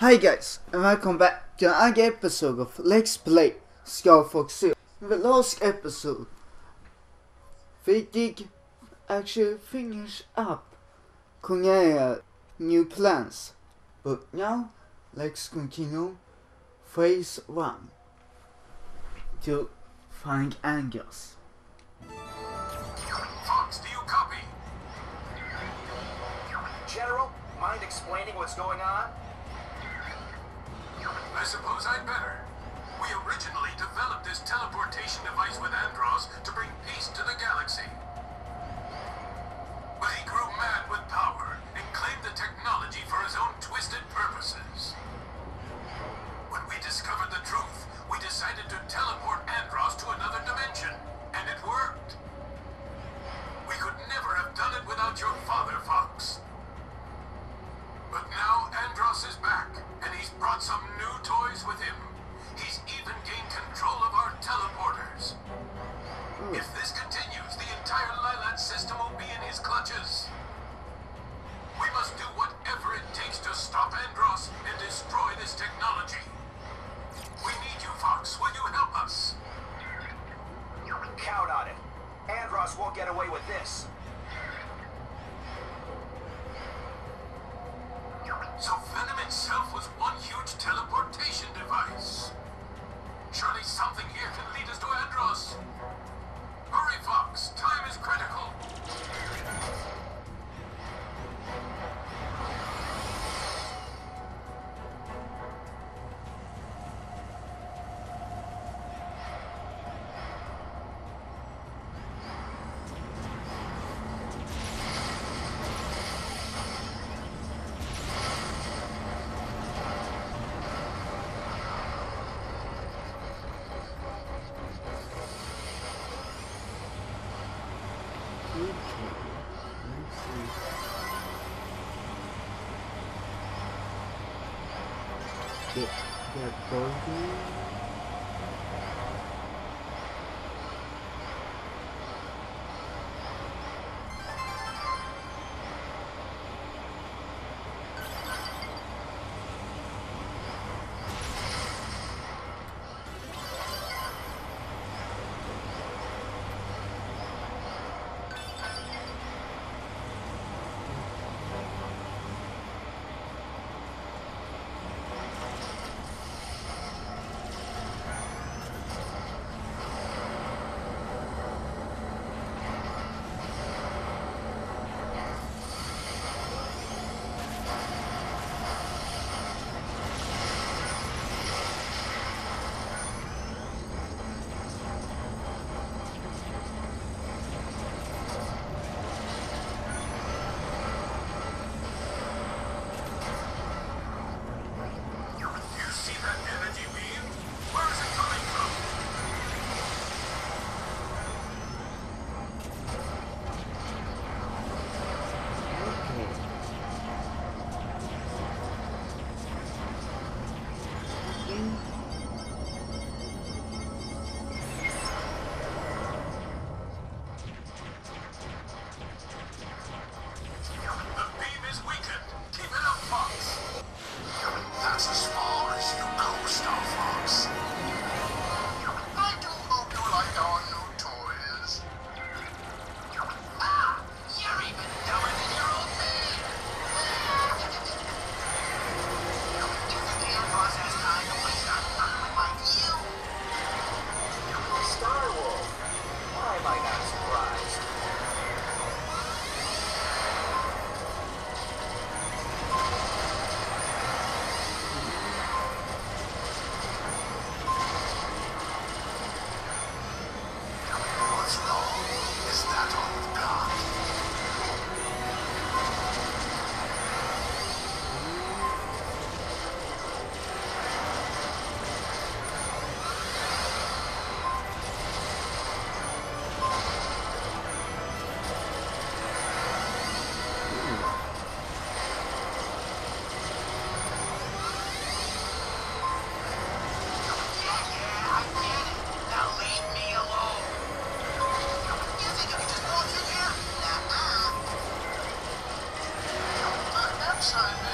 Hi guys, and welcome back to another episode of Let's Play Star Fox Zero. In the last episode, we did actually finish up Corneria new plans, but now let's continue phase 1 to find Angus. Fox, do you copy? General, mind explaining what's going on? I suppose I'd better. We originally developed this teleportation device with Andross to bring peace to the galaxy. But he grew mad with power and claimed the technology for his own twisted purposes. When we discovered the truth, we decided to teleport Andross to another dimension, and it worked. We could never have done it without your father, Fox. See. Get Perhaps I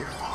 here,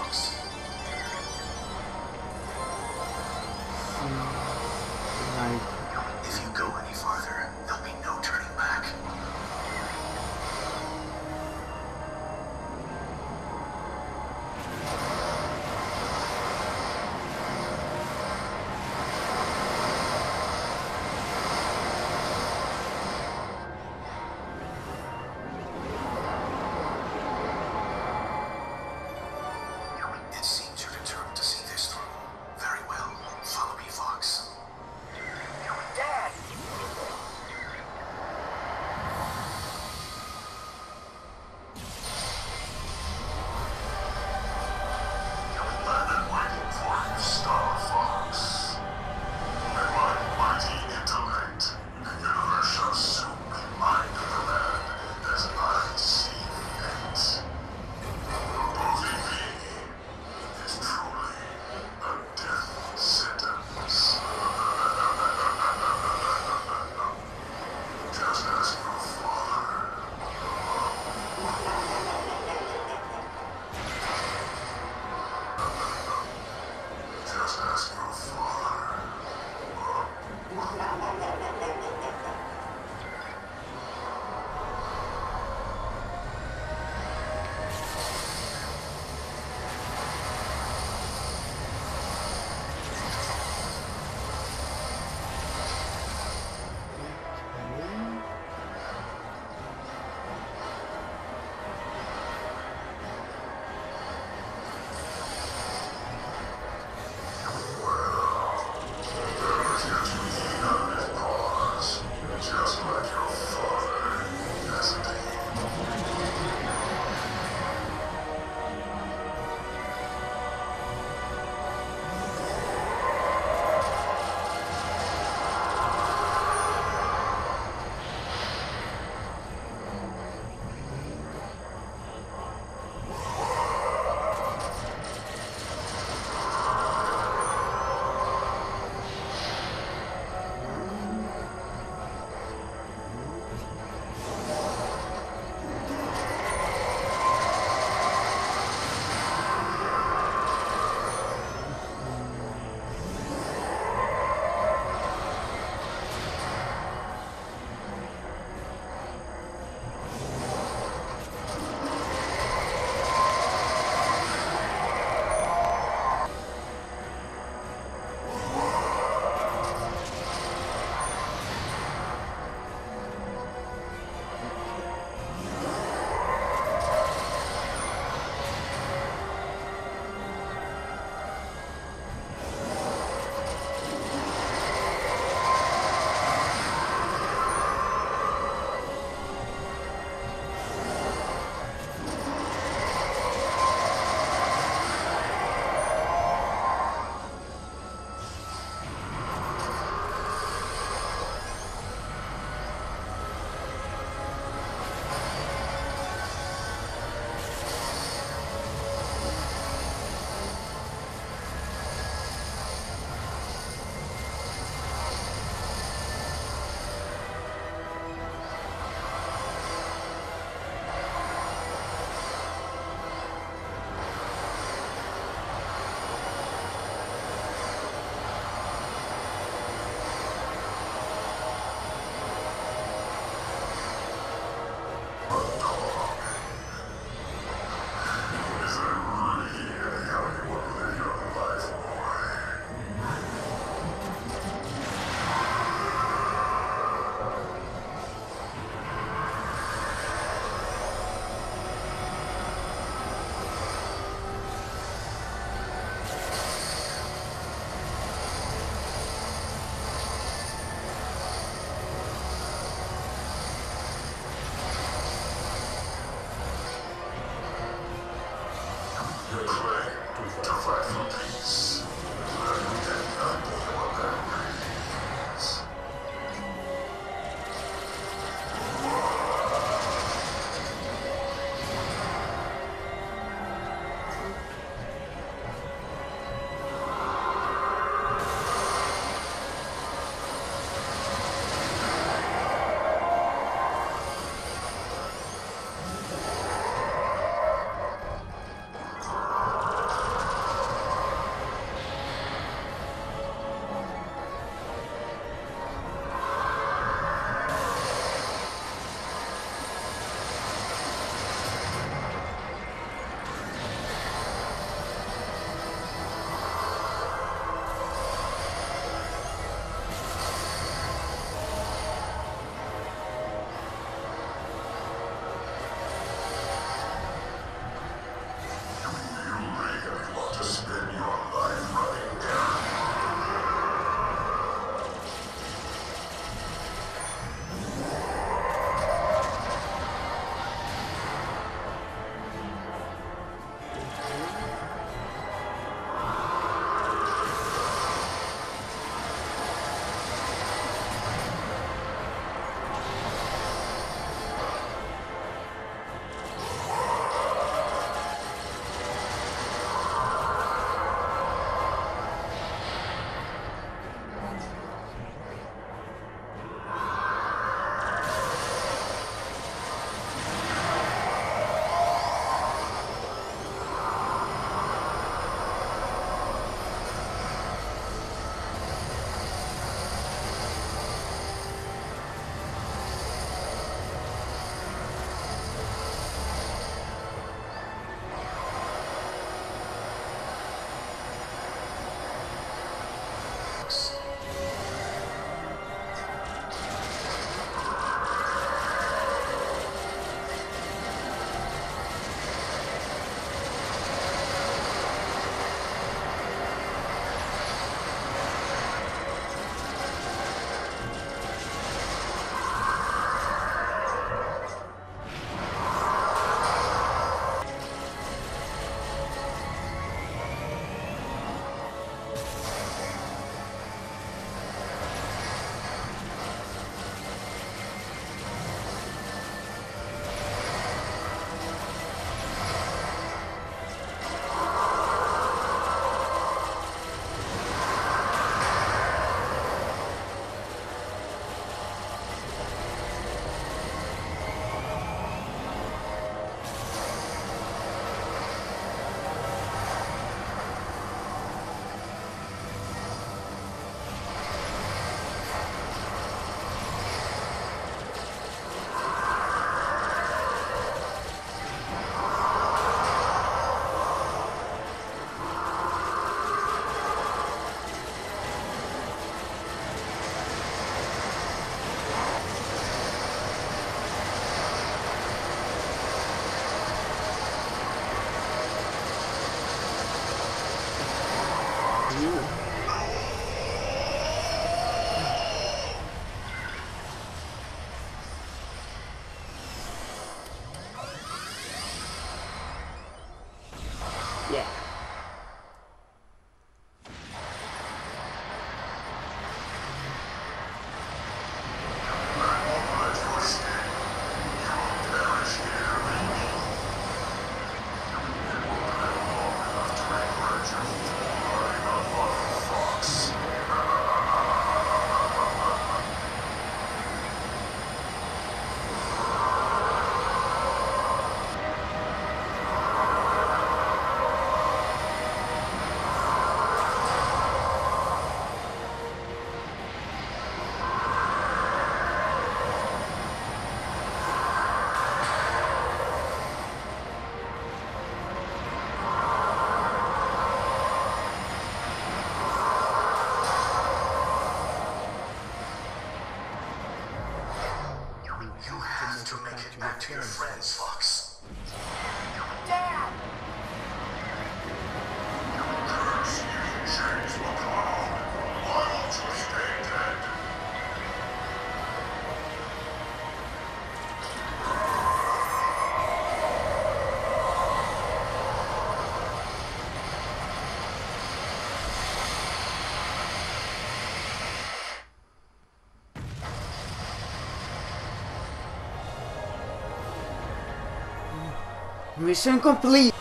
Mission complete.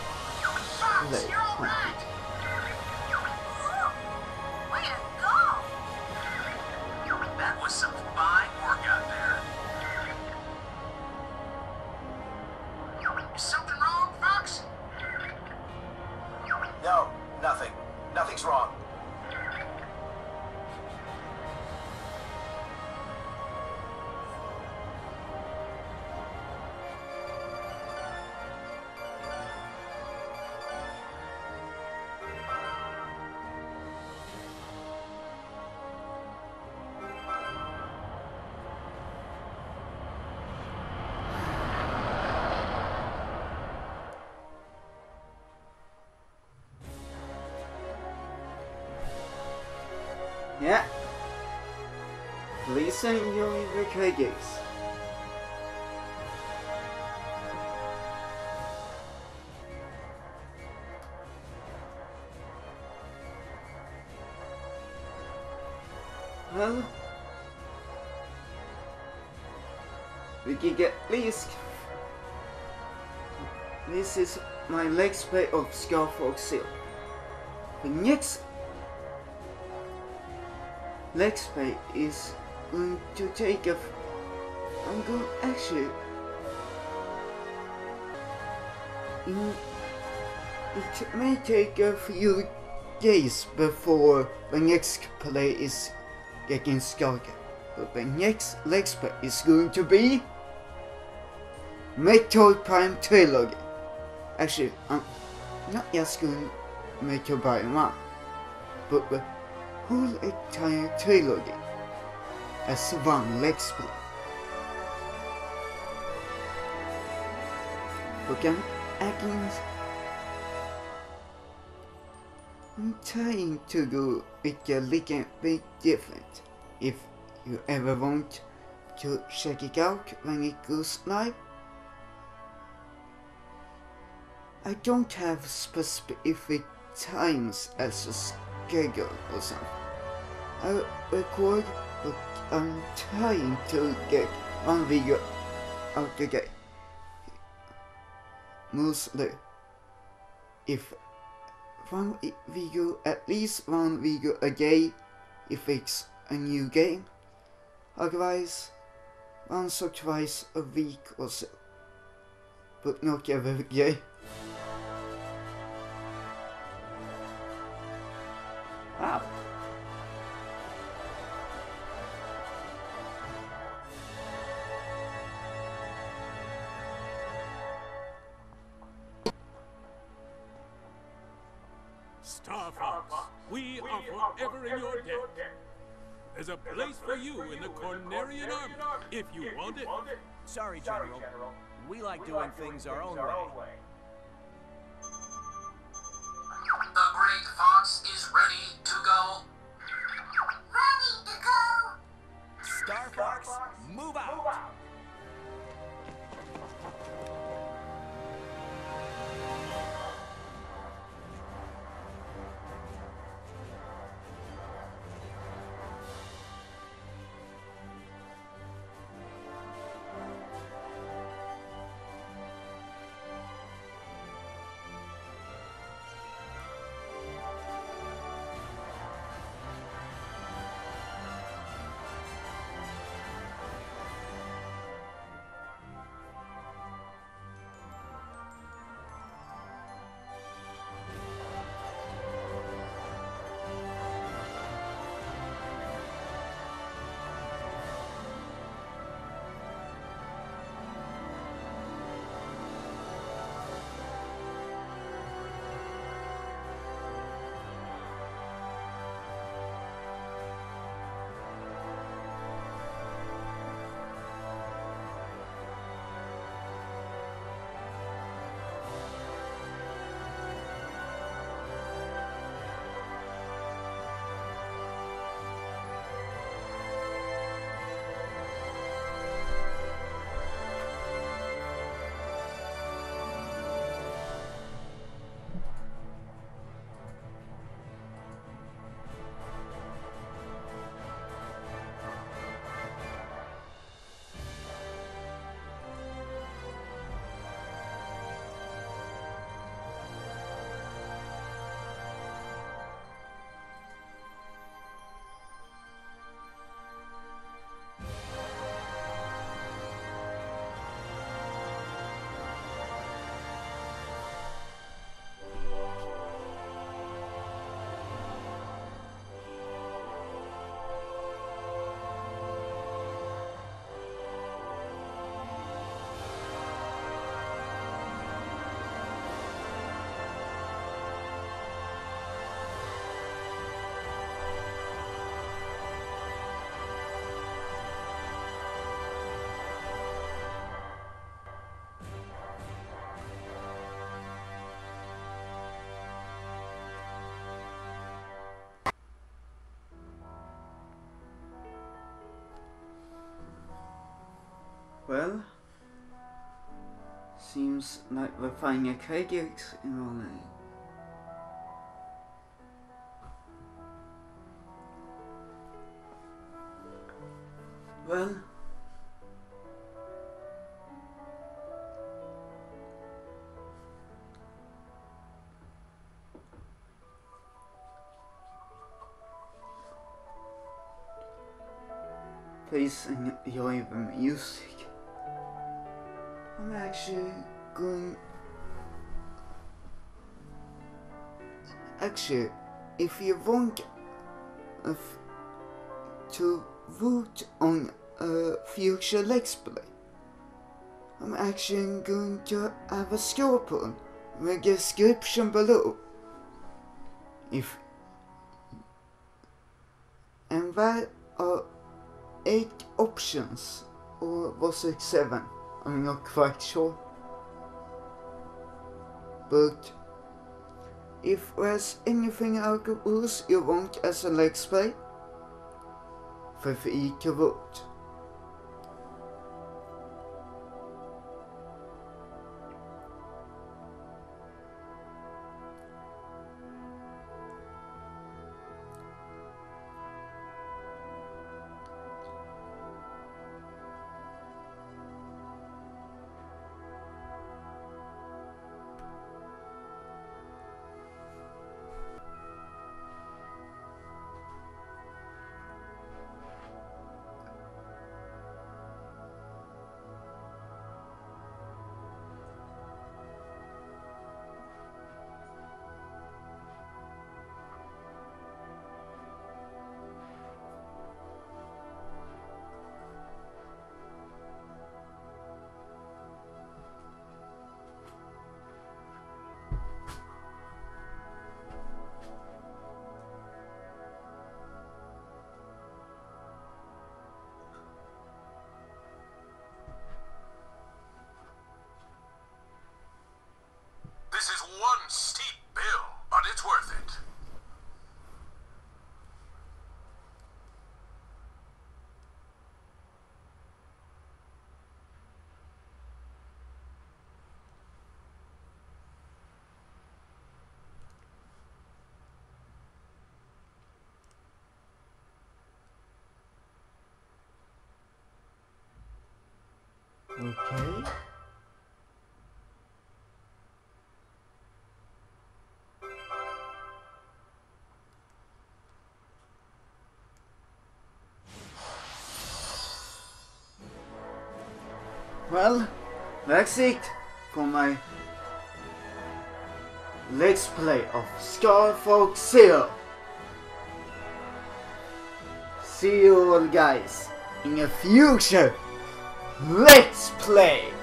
Yeah. Enjoy the credits. Well, we can get least. This is my let's play of Star Fox Zero. The next Let's play is going to take a. I'm going actually. Mm, it may take a few days before the next play is getting started, but the next Let's play is going to be Metroid Prime Trilogy. Actually, I'm not just going to Metroid Prime 1, but whole entire trilogy as one Let's Play. Look, I'm. I'm trying to do with a little bit different. If you ever want to check it out when it goes live, I don't have specific times as a schedule or something. I record, but I'm trying to get one video out a day. Mostly, if one video, at least one video a day, if it's a new game. Otherwise, once or twice a week or so. But not every day. Army, if you want it. Sorry, General. We like doing things our own way. Seems like we're finding a kriget in rolling. Well, please enjoy the music. Actually going. Actually, if you want to vote on a future Let's Play, I'm actually going to have a score in the description below. If and there are eight options, or was it seven? I'm not quite sure. But if there's anything out of us you want as a Let's Play, feel free vote. Okay. Well, that's it for my Let's Play of Fox Zero. See you all guys in a future Let's Play.